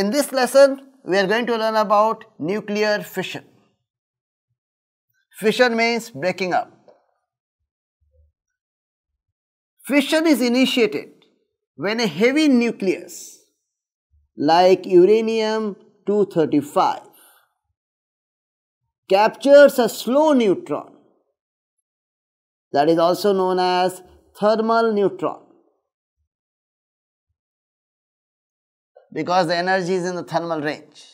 In this lesson, we are going to learn about nuclear fission. Fission means breaking up. Fission is initiated when a heavy nucleus like uranium 235 captures a slow neutron that is also known as thermal neutron because the energy is in the thermal range.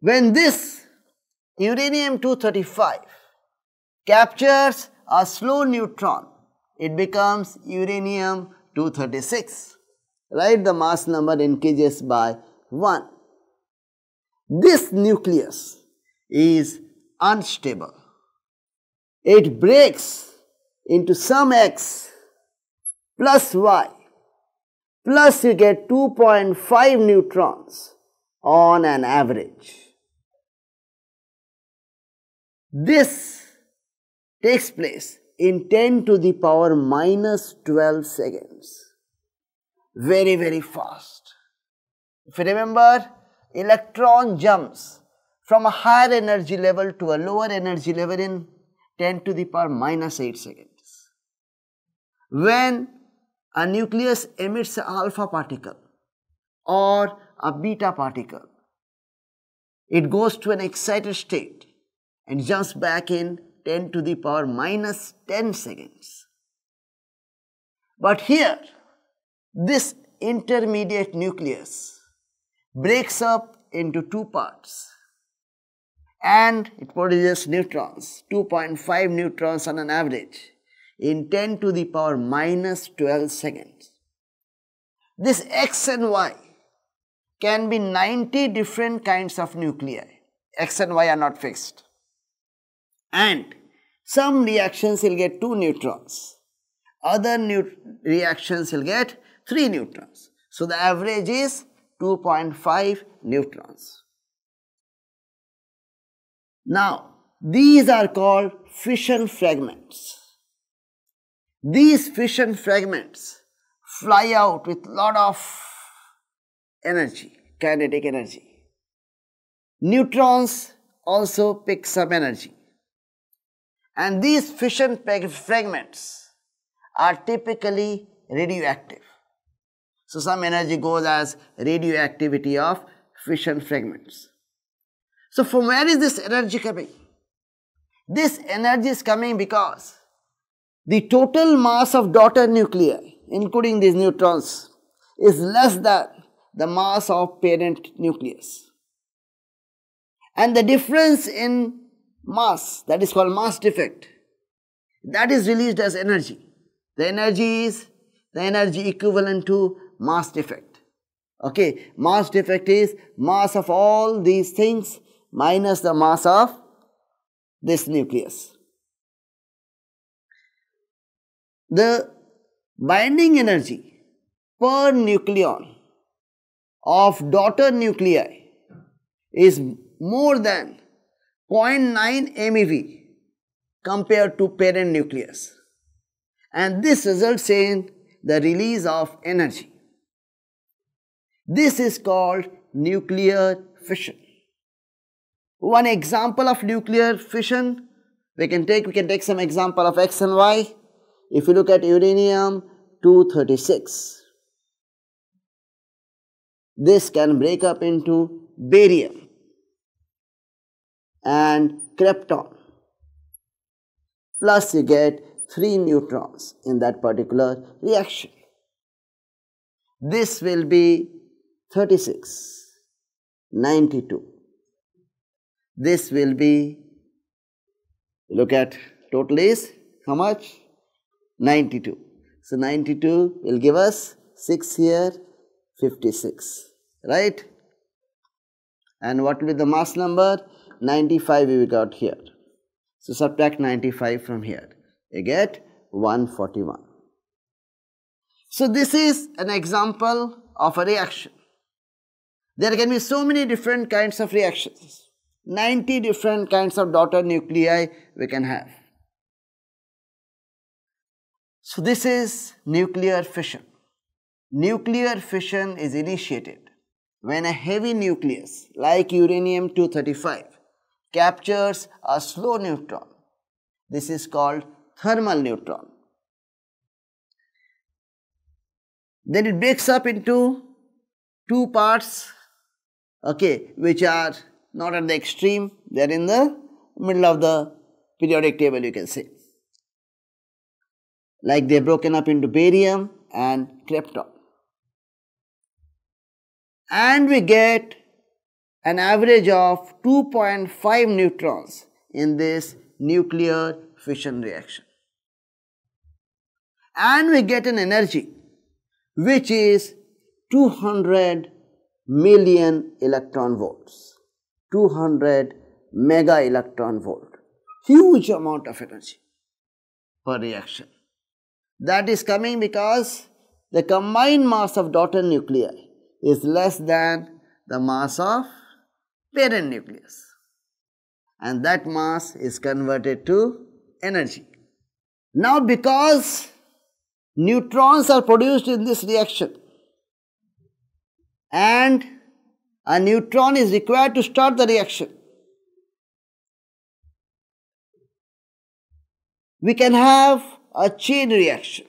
When this uranium 235 captures a slow neutron, it becomes uranium 236. Right the mass number increases by 1. This nucleus is unstable. It breaks into some x plus y plus you get 2.5 neutrons on an average. This takes place in 10 to the power minus 12 seconds. Very, very fast. If you remember, electron jumps from a higher energy level to a lower energy level in 10 to the power minus 8 seconds. When a nucleus emits an alpha particle or a beta particle, it goes to an excited state and jumps back in 10 to the power minus 10 seconds. But here, this intermediate nucleus breaks up into two parts. And it produces neutrons, 2.5 neutrons on an average in 10 to the power minus 12 seconds. This X and Y can be 90 different kinds of nuclei. X and Y are not fixed. And some reactions will get 2 neutrons. Other reactions will get 3 neutrons. So the average is 2.5 neutrons. Now, these are called fission fragments. These fission fragments fly out with lot of energy, kinetic energy. Neutrons also pick some energy. And these fission fragments are typically radioactive. So some energy goes as radioactivity of fission fragments. So from where is this energy coming? This energy is coming because the total mass of daughter nuclei, including these neutrons, is less than the mass of parent nucleus. And the difference in mass, that is called mass defect, that is released as energy. The energy is the energy equivalent to mass defect. Okay, mass defect is mass of all these things minus the mass of this nucleus. The binding energy per nucleon of daughter nuclei is more than 0.9 MeV compared to parent nucleus and this results in the release of energy. This is called nuclear fission. One example of nuclear fission, we can take, we can take some example of X and Y. If you look at uranium 236, this can break up into barium and krypton. Plus you get 3 neutrons in that particular reaction. This will be 36, 92 this will be, look at total is how much? 92. So 92 will give us 6 here, 56, right? And what will be the mass number? 95 we got here. So subtract 95 from here. You get 141. So this is an example of a reaction. There can be so many different kinds of reactions. 90 different kinds of daughter nuclei we can have. So this is nuclear fission. Nuclear fission is initiated when a heavy nucleus like uranium-235 captures a slow neutron. This is called thermal neutron. Then it breaks up into two parts, okay, which are not at the extreme, they are in the middle of the periodic table, you can say. Like they are broken up into barium and krypton. And we get an average of 2.5 neutrons in this nuclear fission reaction. And we get an energy which is 200 million electron volts, 200 mega electron volt, huge amount of energy per reaction. That is coming because the combined mass of daughter nuclei is less than the mass of parent nucleus and that mass is converted to energy. Now because neutrons are produced in this reaction and a neutron is required to start the reaction, we can have a chain reaction.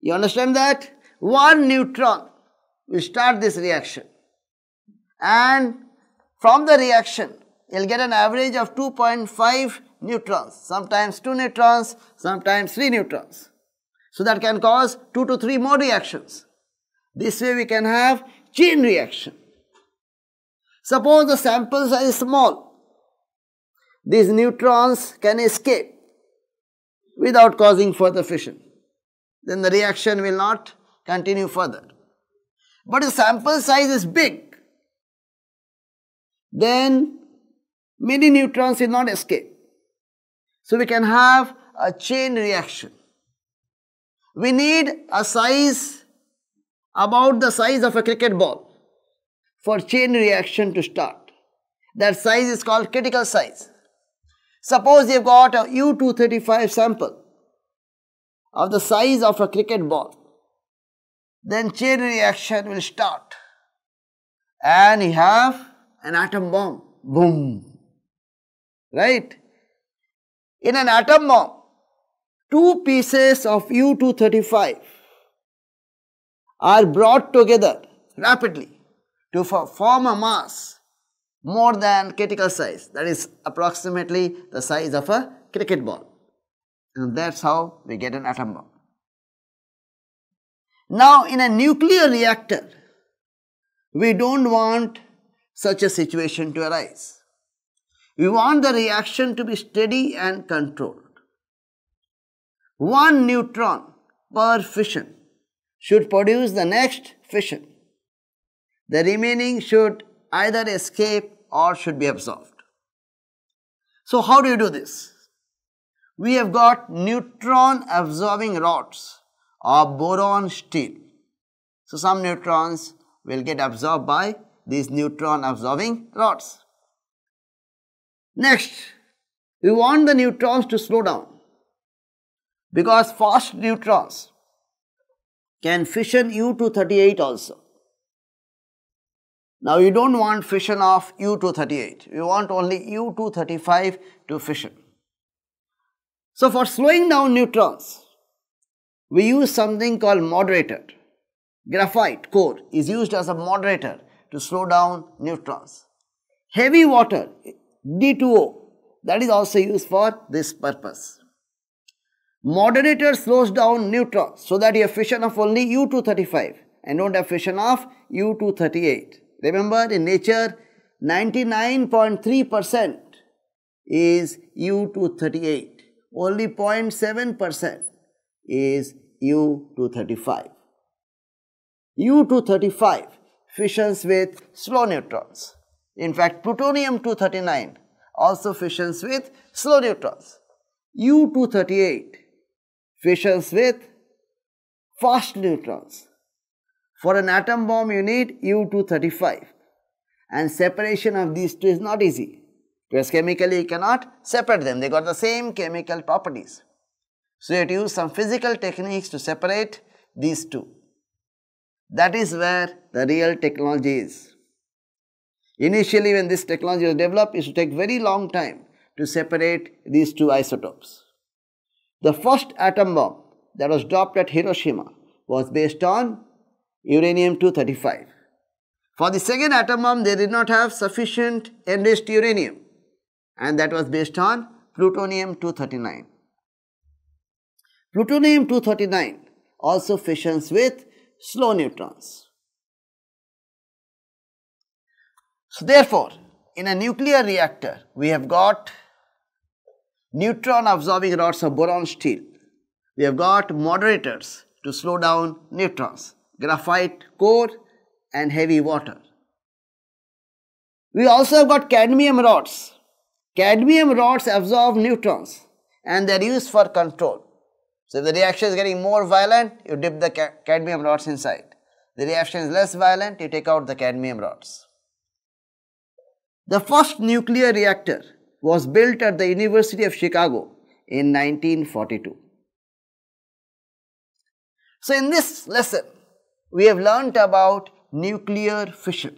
You understand that? One neutron will start this reaction and from the reaction you will get an average of 2.5 neutrons, sometimes 2 neutrons, sometimes 3 neutrons. So that can cause 2 to 3 more reactions. This way we can have chain reaction. Suppose the sample size is small. These neutrons can escape without causing further fission. Then the reaction will not continue further. But if sample size is big, then many neutrons will not escape. So we can have a chain reaction. We need a size about the size of a cricket ball for chain reaction to start. That size is called critical size. Suppose you've got a U235 sample of the size of a cricket ball. Then chain reaction will start. And you have an atom bomb. Boom. Right? In an atom bomb, two pieces of U-235 are brought together rapidly to form a mass more than critical size. That is approximately the size of a cricket ball. And that's how we get an atom bomb. Now, in a nuclear reactor, we don't want such a situation to arise. We want the reaction to be steady and controlled. One neutron per fission should produce the next fission. The remaining should either escape or should be absorbed. So how do you do this? We have got neutron absorbing rods of boron steel. So some neutrons will get absorbed by these neutron absorbing rods. Next, we want the neutrons to slow down because fast neutrons can fission U-238 also. Now you don't want fission of U-238, you want only U-235 to fission. So for slowing down neutrons, we use something called moderator. Graphite core is used as a moderator to slow down neutrons. Heavy water, D2O, that is also used for this purpose. Moderator slows down neutrons so that you have fission of only U235 and don't have fission of U238. Remember in nature 99.3% is U238. Only 0.7% is U235. U235 fissions with slow neutrons. In fact, plutonium-239 also fissions with slow neutrons. U-238 fissions with fast neutrons. For an atom bomb, you need U-235 and separation of these two is not easy because chemically you cannot separate them. They got the same chemical properties. So you have to use some physical techniques to separate these two. That is where the real technology is. Initially when this technology was developed, it should take very long time to separate these two isotopes. The first atom bomb that was dropped at Hiroshima was based on uranium-235. For the second atom bomb, they did not have sufficient enriched uranium and that was based on plutonium-239. Plutonium-239 also fissions with slow neutrons. So therefore, in a nuclear reactor, we have got neutron absorbing rods of boron steel. We have got moderators to slow down neutrons, graphite core and heavy water. We also have got cadmium rods. Cadmium rods absorb neutrons and they are used for control. So if the reaction is getting more violent, you dip the cadmium rods inside. The reaction is less violent, you take out the cadmium rods. The first nuclear reactor was built at the University of Chicago in 1942. So in this lesson, we have learnt about nuclear fission.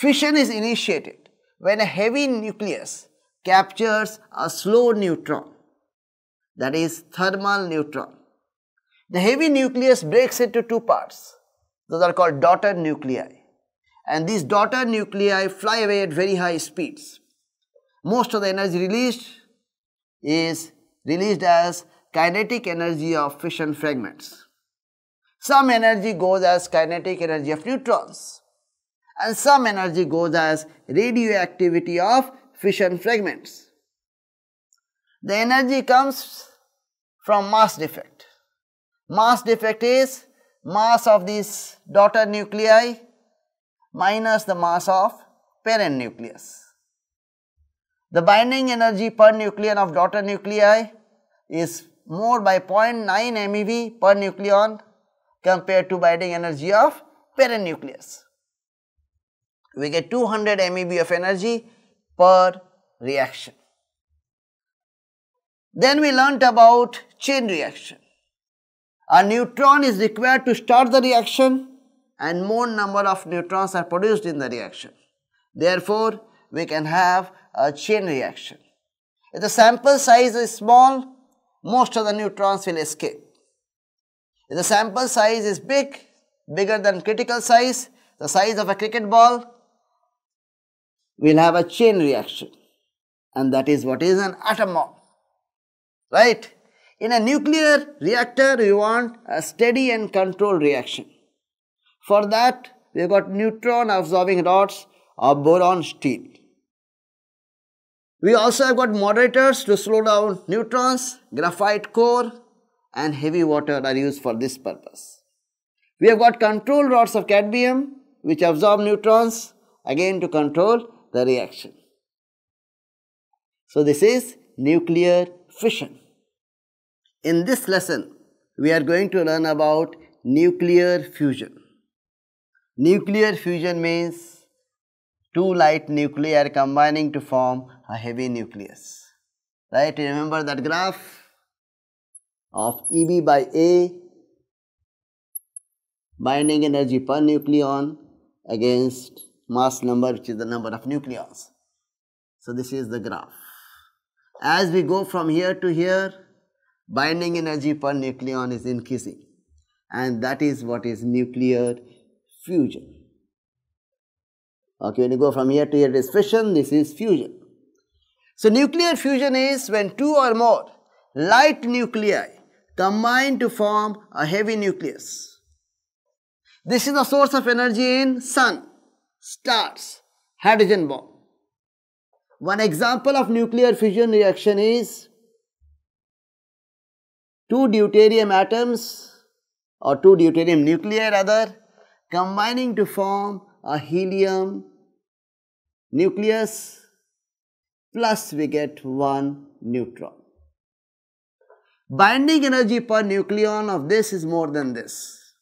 Fission is initiated when a heavy nucleus captures a slow neutron that is thermal neutron. The heavy nucleus breaks into two parts. Those are called daughter nuclei. And these daughter nuclei fly away at very high speeds. Most of the energy released is released as kinetic energy of fission fragments. Some energy goes as kinetic energy of neutrons and some energy goes as radioactivity of fission fragments. The energy comes from mass defect. Mass defect is mass of these daughter nuclei minus the mass of parent nucleus. The binding energy per nucleon of daughter nuclei is more by 0.9 MeV per nucleon compared to binding energy of parent nucleus. We get 200 MeV of energy per reaction. Then we learnt about chain reaction. A neutron is required to start the reaction and more number of neutrons are produced in the reaction. Therefore, we can have a chain reaction. If the sample size is small, most of the neutrons will escape. If the sample size is big, bigger than critical size, the size of a cricket ball, we'll have a chain reaction. And that is what is an atom bomb right? In a nuclear reactor, we want a steady and controlled reaction. For that, we have got neutron absorbing rods of boron steel. We also have got moderators to slow down neutrons, graphite core and heavy water are used for this purpose. We have got control rods of cadmium which absorb neutrons again to control the reaction. So this is nuclear fission. In this lesson, we are going to learn about nuclear fusion. Nuclear fusion means two light nuclei are combining to form a heavy nucleus. Right? Remember that graph of EB by A binding energy per nucleon against mass number which is the number of nucleons. So this is the graph. As we go from here to here, binding energy per nucleon is increasing and that is what is nuclear fusion. Okay, when you go from here to here, it is fission, this is fusion. So, nuclear fusion is when two or more light nuclei combine to form a heavy nucleus. This is the source of energy in sun, stars, hydrogen bomb. One example of nuclear fusion reaction is two deuterium atoms or two deuterium nuclei rather combining to form a helium nucleus plus we get one neutron. Binding energy per nucleon of this is more than this.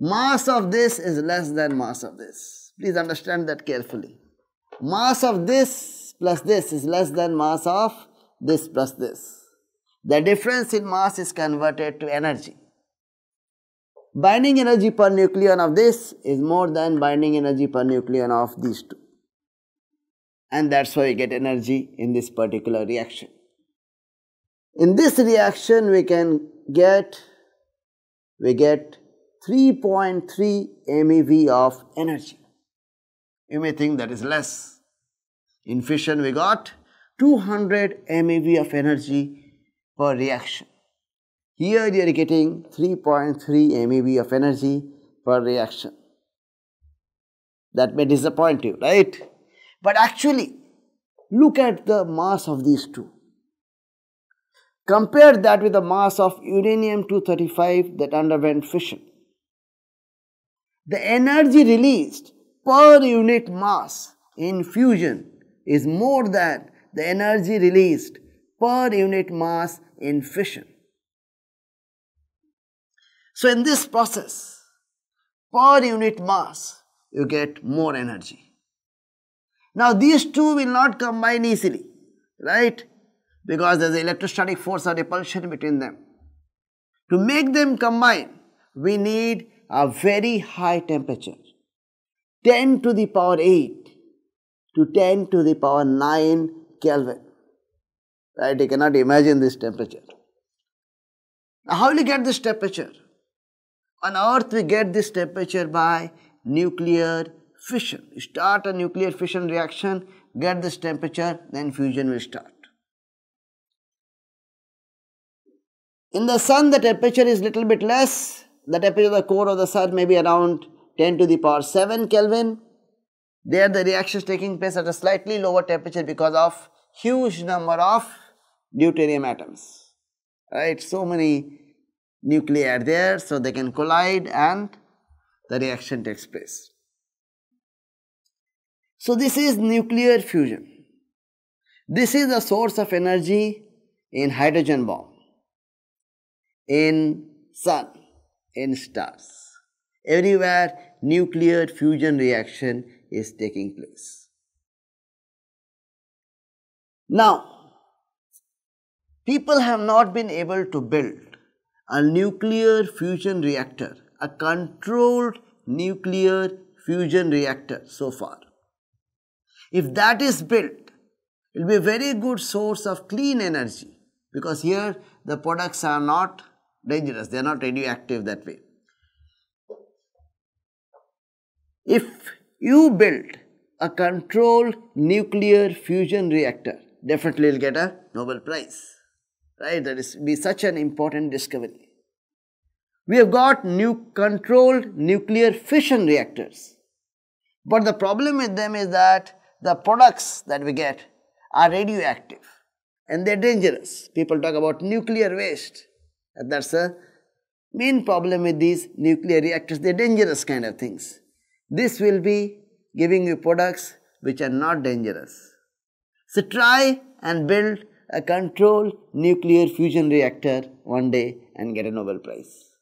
Mass of this is less than mass of this. Please understand that carefully. Mass of this plus this is less than mass of this plus this. The difference in mass is converted to energy. binding energy per nucleon of this is more than binding energy per nucleon of these two. And that's why we get energy in this particular reaction. In this reaction, we can get, we get 3.3 MeV of energy. You may think that is less. In fission, we got 200 MeV of energy per reaction. Here you are getting 3.3 MeV of energy per reaction. That may disappoint you, right? But actually, look at the mass of these two. Compare that with the mass of uranium-235 that underwent fission. The energy released per unit mass in fusion is more than the energy released per unit mass in fission. So in this process, per unit mass, you get more energy. Now these two will not combine easily, right? Because there is electrostatic force or repulsion between them. To make them combine, we need a very high temperature, 10 to the power 8 to 10 to the power 9 Kelvin. Right? You cannot imagine this temperature. Now, how will you get this temperature? On Earth, we get this temperature by nuclear fission. You start a nuclear fission reaction, get this temperature, then fusion will start. In the sun, the temperature is little bit less. The temperature of the core of the sun may be around 10 to the power 7 Kelvin. There the reaction is taking place at a slightly lower temperature because of huge number of deuterium atoms. Right, so many nuclei are there, so they can collide and the reaction takes place. So this is nuclear fusion. This is the source of energy in hydrogen bomb, in sun, in stars. Everywhere nuclear fusion reaction is taking place. Now, people have not been able to build a nuclear fusion reactor, a controlled nuclear fusion reactor so far. If that is built, it will be a very good source of clean energy because here the products are not dangerous, they are not radioactive that way. If you build a controlled nuclear fusion reactor, definitely you'll get a Nobel Prize. Right? That is be such an important discovery. We have got new controlled nuclear fission reactors. But the problem with them is that the products that we get are radioactive and they're dangerous. People talk about nuclear waste. And that's the main problem with these nuclear reactors. They're dangerous kind of things. This will be giving you products which are not dangerous. So try and build a controlled nuclear fusion reactor one day and get a Nobel Prize.